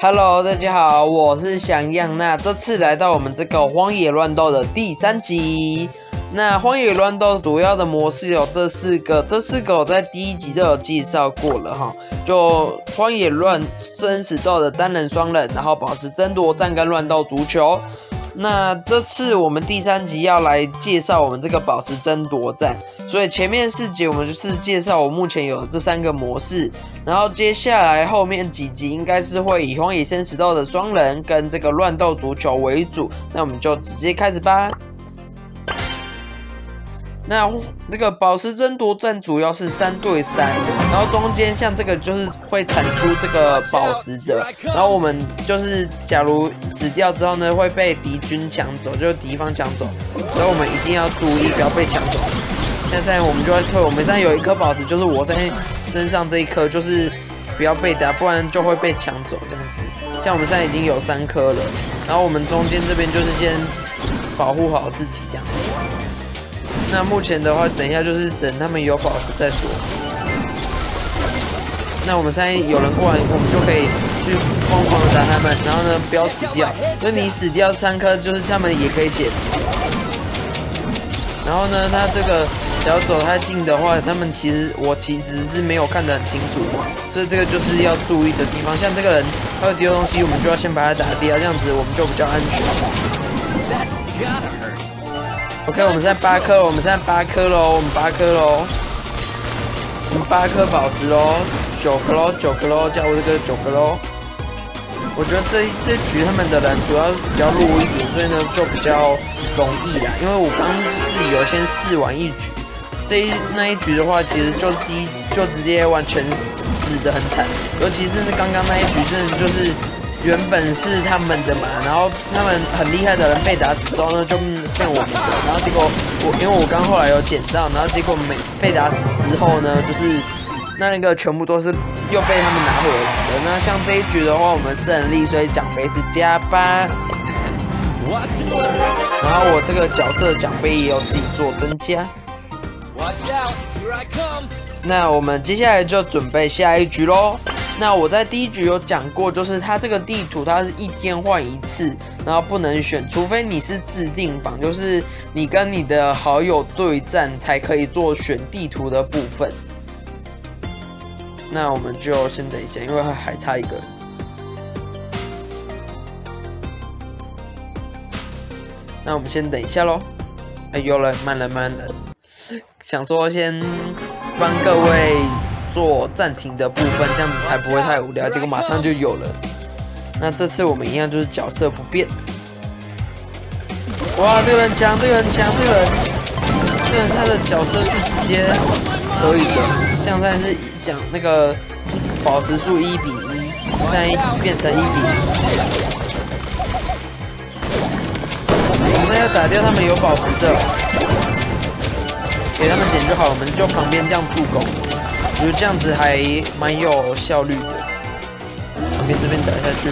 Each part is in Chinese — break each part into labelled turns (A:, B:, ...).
A: Hello，大家好，我是翔样。那这次来到我们这个荒野乱斗的第三集。那荒野乱斗主要的模式有这四个，这四个我在第一集都有介绍过了哈。就荒野乱生死斗的单人、双人，然后保持争夺战跟乱斗足球。那这次我们第三集要来介绍我们这个宝石争夺战，所以前面四集我们就是介绍我目前有这三个模式，然后接下来后面几集应该是会以荒野生死斗的双人跟这个乱斗足球为主，那我们就直接开始吧。那那个宝石争夺战主要是三对三，然后中间像这个就是会产出这个宝石的，然后我们就是假如死掉之后呢会被敌军抢走，就是敌方抢走，所以我们一定要注意不要被抢走。现在我们就会退，我们现在有一颗宝石，就是我在身上这一颗，就是不要被打，不然就会被抢走这样子。像我们现在已经有三颗了，然后我们中间这边就是先保护好自己这样子。那目前的话，等一下就是等他们有宝石再说。那我们现在有人过来，我们就可以去疯狂的打他们，然后呢不要死掉。那你死掉三颗，就是他们也可以捡。然后呢，他这个只要走太近的话，他们其实我其实是没有看得很清楚，所以这个就是要注意的地方。像这个人他会丢东西，我们就要先把他打掉，这样子我们就比较安全。OK，我们现在八颗，我们现在八颗喽，我们八颗喽，我们八颗宝石喽，九颗喽，九颗喽，加我这个九颗喽。我觉得这这局他们的人主要比较弱一点，所以呢就比较容易啦。因为我刚自己有先试完一局，这一那一局的话，其实就第一就直接完全死的很惨，尤其是刚刚那一局，真的就是。原本是他们的嘛，然后他们很厉害的人被打死之后呢，就变我们的。然后结果我因为我刚后来有捡到，然后结果没被打死之后呢，就是那个全部都是又被他们拿回来的。那像这一局的话，我们胜利，所以奖杯是加八。然后我这个角色奖杯也有自己做增加。那我们接下来就准备下一局喽。那我在第一局有讲过，就是它这个地图它是一天换一次，然后不能选，除非你是自定房，就是你跟你的好友对战才可以做选地图的部分。那我们就先等一下，因为还差一个。那我们先等一下喽。哎，有了，慢了，慢了。想说先帮各位。做暂停的部分，这样子才不会太无聊。结果马上就有了。那这次我们一样就是角色不变。哇，这个人强，这个人强，这个人，这个人他的角色是直接可以的。像在是讲那个保持住一比一，现在变成一比一。我们要打掉他们有宝石的，给他们捡就好，我们就旁边这样助攻。我觉得这样子还蛮有效率的。旁边这边打下去。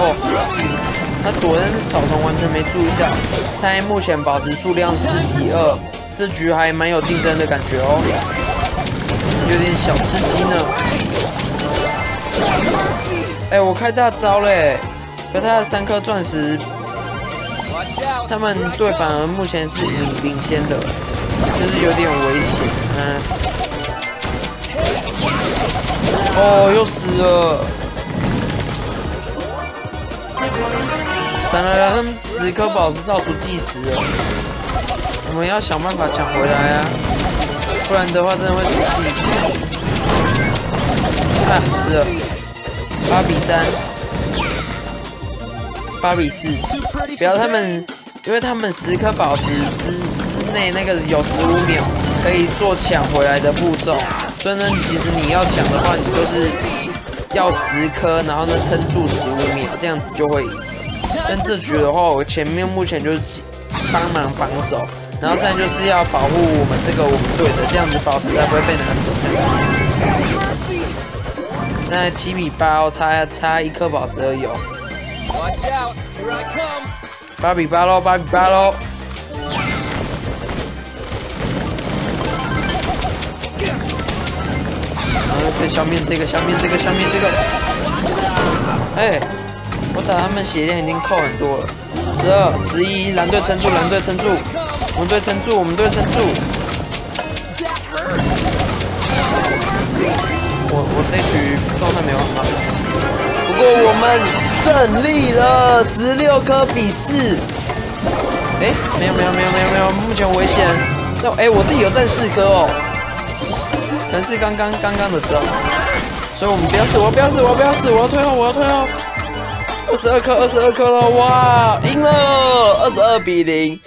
A: 哦，他躲在那草丛，完全没注意到。现在目前宝石数量四比二，这局还蛮有竞争的感觉哦。有点小吃鸡呢。哎，我开大招嘞！可他的三颗钻石，他们队反而目前是领领先的。就是有点危险，嗯。哦，又死了。当然，他们十颗宝石到处计时。我们要想办法抢回来啊，不然的话真的会死地。啊，死了。八比三，八比四。不要他们，因为他们十颗宝石之。内那个有十五秒可以做抢回来的步骤，所以呢，其实你要抢的话，你就是要十颗，然后呢撑住十五秒，这样子就会赢。但这局的话，我前面目前就是帮忙防守，然后现在就是要保护我们这个我们队的，这样子宝石才不会被拿走。现在七比八哦，差差一颗宝石而已。八比八喽，八比八喽。对，消灭这个，消灭这个，消灭这个。哎，我打他们血量已经扣很多了。十二、十一，蓝队撑住，蓝队撑住，我们队撑住，我们队撑住。我我这局状态没有很好，不过我们胜利了，十六颗比四。哎，没有没有没有没有没有，目前危险。那哎，我自己有占四颗哦，可是刚刚刚刚的时候，所以我们不要死，我不要死，我不要死，我要退后，我要退后。二十二颗，二十二颗了，哇，赢了，二十二比零。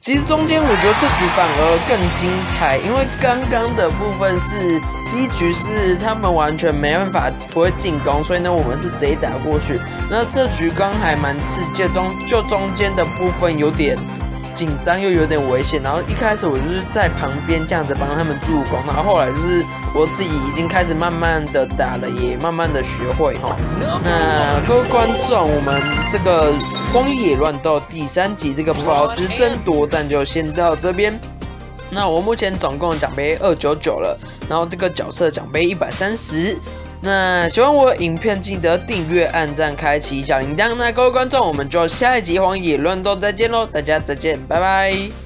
A: 其实中间我觉得这局反而更精彩，因为刚刚的部分是第一局是他们完全没办法不会进攻，所以呢我们是直接打过去。那这局刚还蛮刺激，中就中间的部分有点。紧张又有点危险，然后一开始我就是在旁边这样子帮他们助攻，然后后来就是我自己已经开始慢慢的打了，也慢慢的学会哈。那各位观众，我们这个荒野乱斗第三集这个宝石争夺战就先到这边。那我目前总共奖杯二九九了，然后这个角色奖杯一百三十。那喜欢我影片，记得订阅、按赞、开启小铃铛。那各位观众，我们就下一集《荒野乱斗》再见喽！大家再见，拜拜。